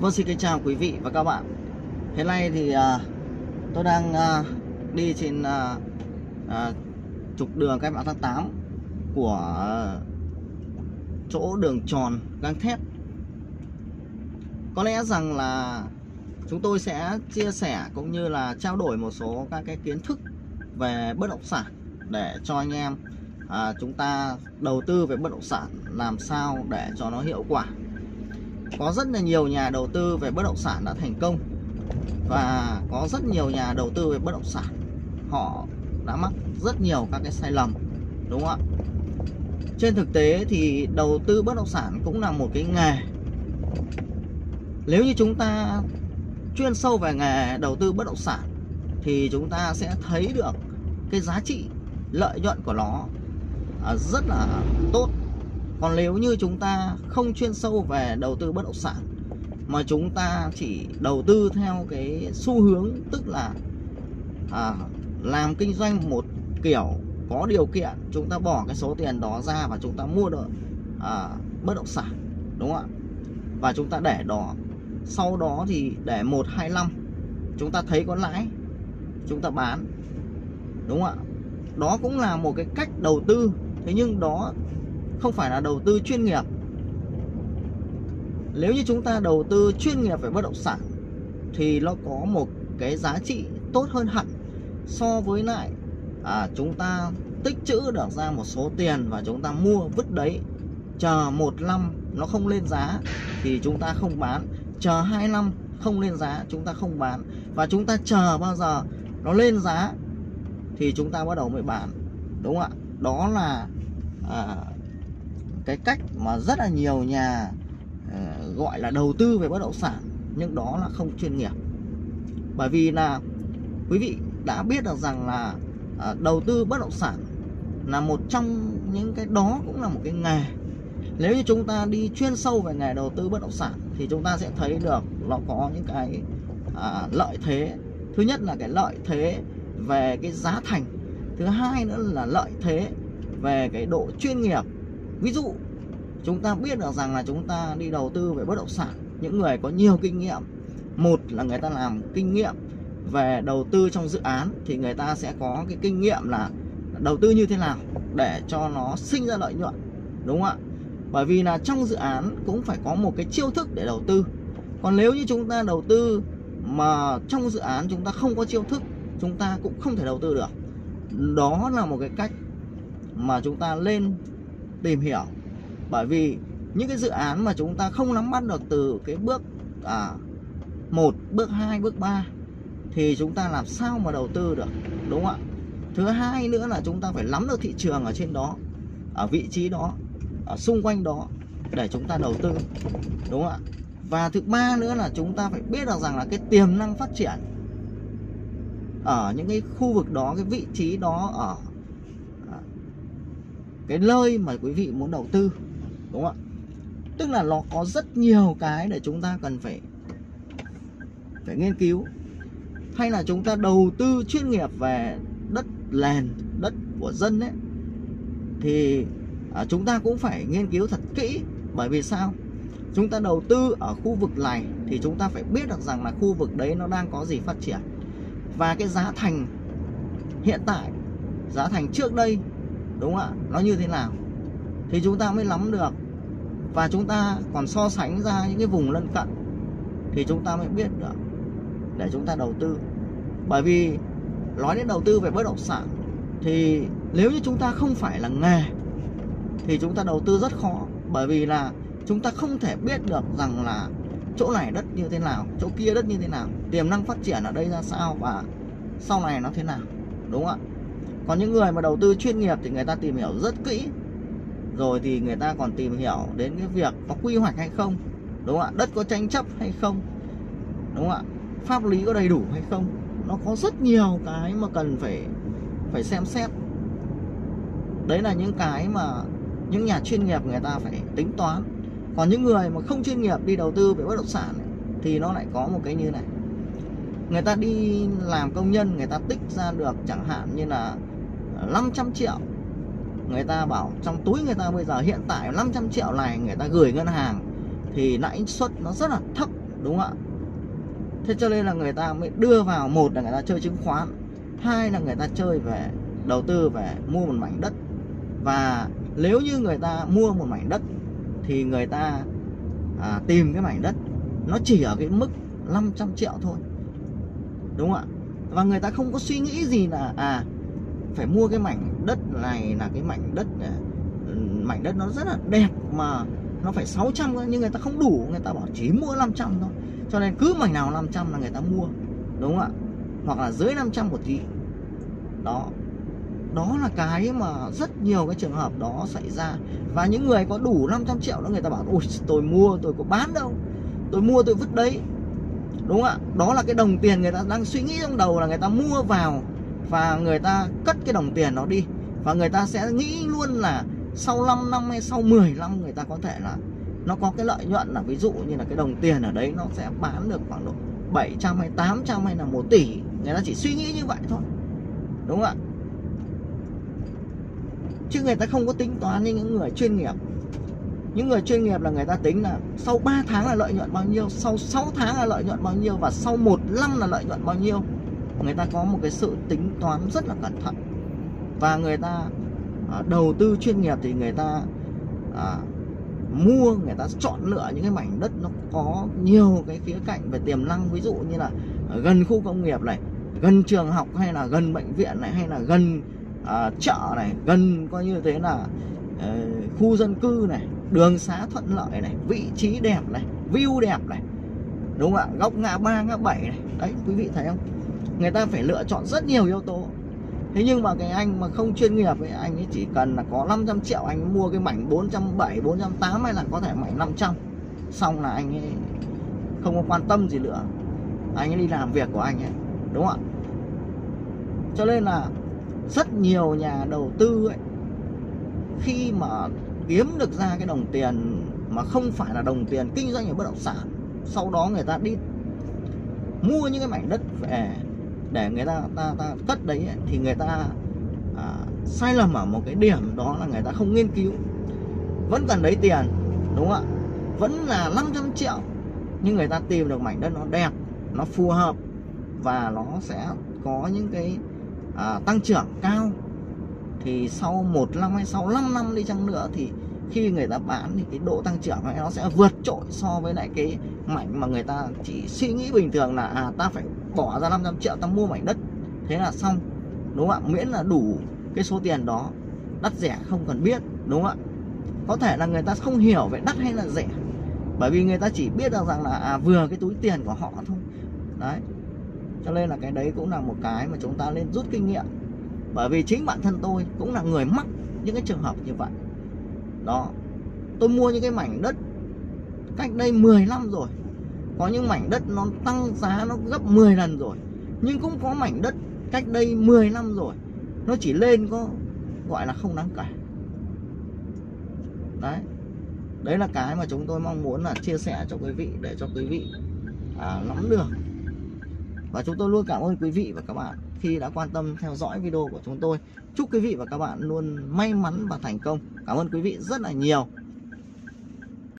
Vâng xin kính chào quý vị và các bạn. Hiện nay thì à, tôi đang à, đi trên à, à, trục đường cách mạng tháng 8 của à, chỗ đường tròn gang thép. Có lẽ rằng là chúng tôi sẽ chia sẻ cũng như là trao đổi một số các cái kiến thức về bất động sản để cho anh em à, chúng ta đầu tư về bất động sản làm sao để cho nó hiệu quả có rất là nhiều nhà đầu tư về bất động sản đã thành công. Và có rất nhiều nhà đầu tư về bất động sản. Họ đã mắc rất nhiều các cái sai lầm, đúng không ạ? Trên thực tế thì đầu tư bất động sản cũng là một cái nghề. Nếu như chúng ta chuyên sâu về nghề đầu tư bất động sản, thì chúng ta sẽ thấy được cái giá trị, lợi nhuận của nó à, rất là tốt còn nếu như chúng ta không chuyên sâu về đầu tư bất động sản mà chúng ta chỉ đầu tư theo cái xu hướng tức là à, làm kinh doanh một kiểu có điều kiện chúng ta bỏ cái số tiền đó ra và chúng ta mua được à, bất động sản đúng không ạ? Và chúng ta để đó. Sau đó thì để một hai năm chúng ta thấy có lãi chúng ta bán đúng không ạ? Đó cũng là một cái cách đầu tư. Thế nhưng đó không phải là đầu tư chuyên nghiệp. Nếu như chúng ta đầu tư chuyên nghiệp về bất động sản thì nó có một cái giá trị tốt hơn hẳn so với lại à, chúng ta tích trữ được ra một số tiền và chúng ta mua vứt đấy chờ một năm nó không lên giá thì chúng ta không bán chờ hai năm không lên giá chúng ta không bán và chúng ta chờ bao giờ nó lên giá thì chúng ta bắt đầu mới bán. Đúng không ạ? Đó là à, cái cách mà rất là nhiều nhà ờ, gọi là đầu tư về bất động sản nhưng đó là không chuyên nghiệp. Bởi vì là quý vị đã biết được rằng là ờ, đầu tư bất động sản là một trong những cái đó cũng là một cái nghề. Nếu như chúng ta đi chuyên sâu về nghề đầu tư bất động sản thì chúng ta sẽ thấy được nó có những cái à, lợi thế. Thứ nhất là cái lợi thế về cái giá thành. Thứ hai nữa là lợi thế về cái độ chuyên nghiệp ví dụ, chúng ta biết được rằng là chúng ta đi đầu tư về bất động sản, những người có nhiều kinh nghiệm. Một là người ta làm kinh nghiệm về đầu tư trong dự án, thì người ta sẽ có cái kinh nghiệm là đầu tư như thế nào để cho nó sinh ra lợi nhuận, đúng không ạ? Bởi vì là trong dự án cũng phải có một cái chiêu thức để đầu tư. Còn nếu như chúng ta đầu tư mà trong dự án chúng ta không có chiêu thức, chúng ta cũng không thể đầu tư được. Đó là một cái cách mà chúng ta lên tìm hiểu. Bởi vì những cái dự án mà chúng ta không nắm bắt được từ cái bước à, một bước 2 bước 3 thì chúng ta làm sao mà đầu tư được đúng không ạ? Thứ hai nữa là chúng ta phải nắm được thị trường ở trên đó ở vị trí đó ở xung quanh đó để chúng ta đầu tư đúng không ạ? Và thứ ba nữa là chúng ta phải biết được rằng là cái tiềm năng phát triển ở những cái khu vực đó cái vị trí đó ở cái nơi mà quý vị muốn đầu tư đúng không ạ? Tức là nó có rất nhiều cái để chúng ta cần phải phải nghiên cứu. Hay là chúng ta đầu tư chuyên nghiệp về đất nền đất của dân ấy thì à, chúng ta cũng phải nghiên cứu thật kỹ. Bởi vì sao? Chúng ta đầu tư ở khu vực này thì chúng ta phải biết được rằng là khu vực đấy nó đang có gì phát triển. Và cái giá thành hiện tại giá thành trước đây đúng không ạ? Nó như thế nào? Thì chúng ta mới nắm được. Và chúng ta còn so sánh ra những cái vùng lân cận thì chúng ta mới biết được để chúng ta đầu tư. Bởi vì nói đến đầu tư về bất động sản thì nếu như chúng ta không phải là nghề thì chúng ta đầu tư rất khó. Bởi vì là chúng ta không thể biết được rằng là chỗ này đất như thế nào, chỗ kia đất như thế nào, tiềm năng phát triển ở đây ra sao và sau này nó thế nào. Đúng không ạ? Còn những người mà đầu tư chuyên nghiệp thì người ta tìm hiểu rất kỹ. Rồi thì người ta còn tìm hiểu đến cái việc có quy hoạch hay không đúng không ạ? Đất có tranh chấp hay không đúng không ạ? Pháp lý có đầy đủ hay không? Nó có rất nhiều cái mà cần phải phải xem xét. Đấy là những cái mà những nhà chuyên nghiệp người ta phải tính toán. Còn những người mà không chuyên nghiệp đi đầu tư về bất động sản ấy, thì nó lại có một cái như này. Người ta đi làm công nhân người ta tích ra được chẳng hạn như là 500 triệu. Người ta bảo trong túi người ta bây giờ hiện tại 500 triệu này người ta gửi ngân hàng thì lãi suất nó rất là thấp đúng không ạ? Thế cho nên là người ta mới đưa vào một là người ta chơi chứng khoán hai là người ta chơi về đầu tư về mua một mảnh đất. Và nếu như người ta mua một mảnh đất thì người ta à, tìm cái mảnh đất nó chỉ ở cái mức 500 triệu thôi đúng không ạ? Và người ta không có suy nghĩ gì là à phải mua cái mảnh đất này là cái mảnh đất à, mảnh đất nó rất là đẹp mà nó phải 600 nhưng người ta không đủ, người ta bảo chỉ mua 500 thôi. Cho nên cứ mảnh nào 500 là người ta mua, đúng không ạ? Hoặc là dưới 500 một tí. Đó. Đó là cái mà rất nhiều cái trường hợp đó xảy ra. Và những người có đủ 500 triệu đó, người ta bảo, ôi, tôi mua, tôi có bán đâu. Tôi mua, tôi vứt đấy. Đúng không ạ? Đó là cái đồng tiền người ta đang suy nghĩ trong đầu là người ta mua vào và người ta cất cái đồng tiền đó đi. Và người ta sẽ nghĩ luôn là sau 5 năm hay sau 10 năm người ta có thể là nó có cái lợi nhuận là ví dụ như là cái đồng tiền ở đấy nó sẽ bán được khoảng độ 700 hay 800 hay là 1 tỷ. Người ta chỉ suy nghĩ như vậy thôi. Đúng không ạ? Chứ người ta không có tính toán như những người chuyên nghiệp. Những người chuyên nghiệp là người ta tính là sau 3 tháng là lợi nhuận bao nhiêu, sau 6 tháng là lợi nhuận bao nhiêu và sau một năm là lợi nhuận bao nhiêu người ta có một cái sự tính toán rất là cẩn thận. Và người ta à, đầu tư chuyên nghiệp thì người ta à, mua người ta chọn lựa những cái mảnh đất nó có nhiều cái khía cạnh về tiềm năng ví dụ như là gần khu công nghiệp này gần trường học hay là gần bệnh viện này hay là gần à, chợ này gần coi như thế là à, khu dân cư này đường xá thuận lợi này vị trí đẹp này view đẹp này đúng không ạ? Góc ngã ba ngã bảy này. Đấy quý vị thấy không? Người ta phải lựa chọn rất nhiều yếu tố. Thế nhưng mà cái anh mà không chuyên nghiệp ấy, anh ấy chỉ cần là có 500 triệu, anh mua cái mảnh 470 480 hay là có thể mảnh 500 xong là anh ấy không có quan tâm gì nữa. Anh ấy đi làm việc của anh ấy, đúng không ạ? Cho nên là rất nhiều nhà đầu tư ấy, khi mà kiếm được ra cái đồng tiền mà không phải là đồng tiền kinh doanh ở bất động sản, sau đó người ta đi mua những cái mảnh đất về để người ta ta, ta cất đấy ấy, thì người ta à, sai lầm ở một cái điểm đó là người ta không nghiên cứu. Vẫn cần lấy tiền đúng không ạ? Vẫn là 500 triệu nhưng người ta tìm được mảnh đất nó đẹp nó phù hợp và nó sẽ có những cái à, tăng trưởng cao. Thì sau một năm hay sau 5 năm đi chăng nữa thì khi người ta bán thì cái độ tăng trưởng này nó sẽ vượt trội so với lại cái mảnh mà người ta chỉ suy nghĩ bình thường là à ta phải bỏ ra 500 triệu ta mua mảnh đất. Thế là xong đúng không ạ? Miễn là đủ cái số tiền đó. Đắt rẻ không cần biết đúng không ạ? Có thể là người ta không hiểu về đắt hay là rẻ. Bởi vì người ta chỉ biết được rằng là à, vừa cái túi tiền của họ thôi. Đấy. Cho nên là cái đấy cũng là một cái mà chúng ta nên rút kinh nghiệm. Bởi vì chính bản thân tôi cũng là người mắc những cái trường hợp như vậy. Đó. Tôi mua những cái mảnh đất cách đây 10 năm rồi có những mảnh đất nó tăng giá nó gấp 10 lần rồi nhưng cũng có mảnh đất cách đây 10 năm rồi nó chỉ lên có gọi là không đáng kể. Đấy đấy là cái mà chúng tôi mong muốn là chia sẻ cho quý vị để cho quý vị à, nắm được. Và chúng tôi luôn cảm ơn quý vị và các bạn khi đã quan tâm theo dõi video của chúng tôi. Chúc quý vị và các bạn luôn may mắn và thành công. Cảm ơn quý vị rất là nhiều.